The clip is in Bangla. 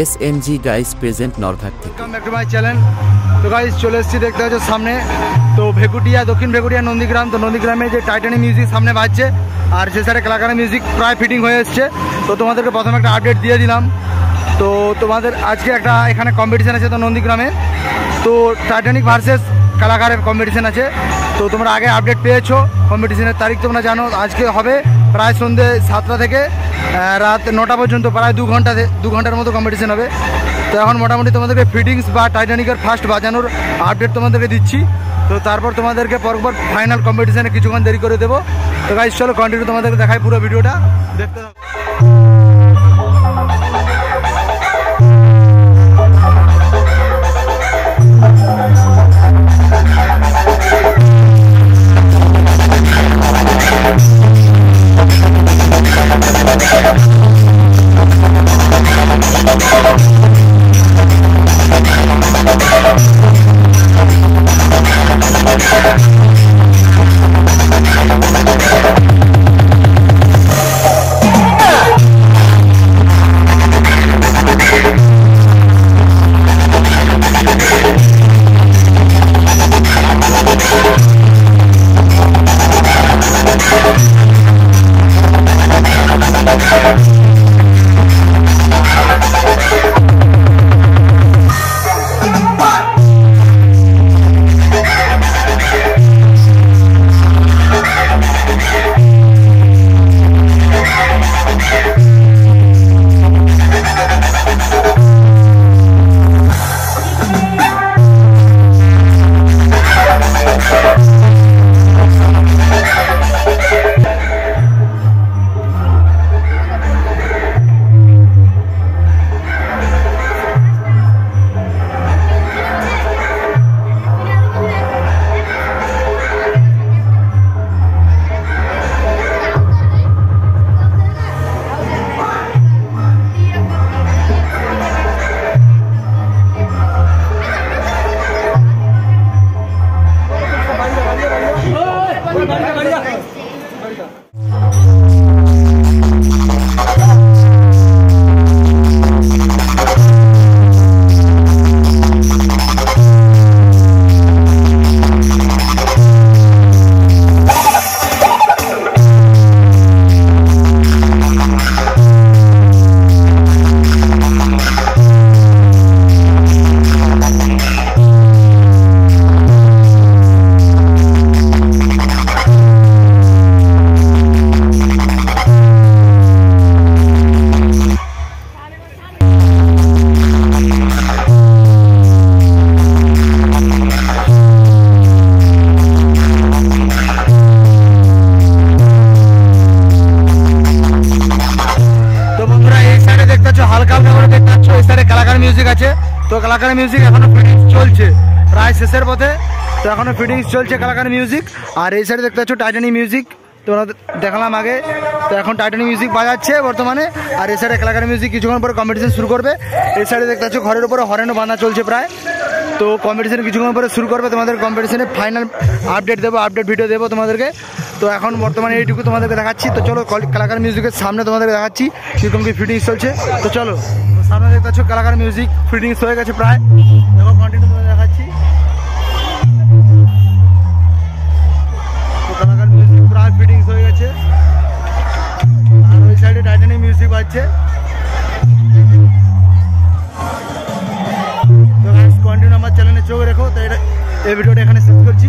S M G guys present Narghat থেকে। ব্যাক টু মাই চ্যানেল তো গাইজ চলে এসেছি, দেখতে পাচ্ছ সামনে। তো ভেকুটিয়া, দক্ষিণ ভেকুটিয়া, নন্দীগ্রাম। তো নন্দীগ্রামে যে টাইটানি মিউজিক সামনে বাজছে, আর সে সাইডে কালাকারা মিউজিক প্রায় ফিটিং হয়ে এসছে। তো তোমাদেরকে প্রথমে একটা আপডেট দিয়ে দিলাম। তো তোমাদের আজকে একটা এখানে কম্পিটিশান আছে তো নন্দীগ্রামে। তো টাইটানিক ভার্সেস কালাকারের কম্পিটিশান আছে। তো তোমরা আগে আপডেট পেয়েছ কম্পিটিশনের তারিখ তোমরা জানো, আজকে হবে প্রায় সন্ধ্যে সাতটা থেকে রাত নটা পর্যন্ত, প্রায় দু ঘণ্টা দু ঘণ্টার মতো কম্পিটিশন হবে। তো এখন মোটামুটি তোমাদেরকে ফিটিংস বা টাইটানিকের ফার্স্ট বাজানোর আপডেট তোমাদেরকে দিচ্ছি। তো তারপর তোমাদেরকে পরপর ফাইনাল কম্পিটিশনে কিছুক্ষণ দেরি করে দেবো। তো গাইজ চলো কন্টিনিউ তোমাদেরকে দেখাই পুরো ভিডিওটা দেখতে হালকা হালকা করে দেখতে পাচ্ছ সাইডে কালাকার মিউজিক আছে। তো কালাকার মিউজিক এখনও ফিটিংস চলছে। প্রায় শেষের পথে। তো এখনও ফিটিংস চলছে কালাকার মিউজিক আর এই সাইডে দেখতে পাচ্ছ টাইটানি মিউজিক তোমরা দেখালাম আগে। তো এখন টাইটানি মিউজিক বাজাচ্ছে বর্তমানে। আর এই সাইডে কালাকার মিউজিক কিছুক্ষণ পরে কম্পিটিশন শুরু করবে। এই সাইডে দেখতে পাচ্ছ, ঘরের উপরে হরেনও বাঁধা চলছে প্রায়। তো কম্পিটিশন কিছুক্ষণ পরে শুরু করবে। তোমাদের কম্পিটিশনে ফাইনাল আপডেট দেবো আপডেট ভিডিও দেবো তোমাদেরকে। তো এখন বর্তমানে এইটুকু তোমাদেরকে দেখাচ্ছি। তো চলো, কল- কালাকার মিউজিকের সামনে তোমাদেরকে দেখাচ্ছি কীরকম কি ফিটিংস চলছে। তো চলো, সামনে দেখতে পাচ্ছ কালাকার মিউজিক, ফিটিংস হয়ে গেছে প্রায়। দেখো কন্টিনিউ তোমাদের দেখাচ্ছি। কালাকার মিউজিক প্রায় ফিটিংস হয়ে গেছে। আর ওই সাইডে টাইটানিক মিউজিক বাজছে। কন্টিনিউ আমার চ্যানেলে চোখ রেখো। তো এটা এই ভিডিওটা এখানে শেষ করছি।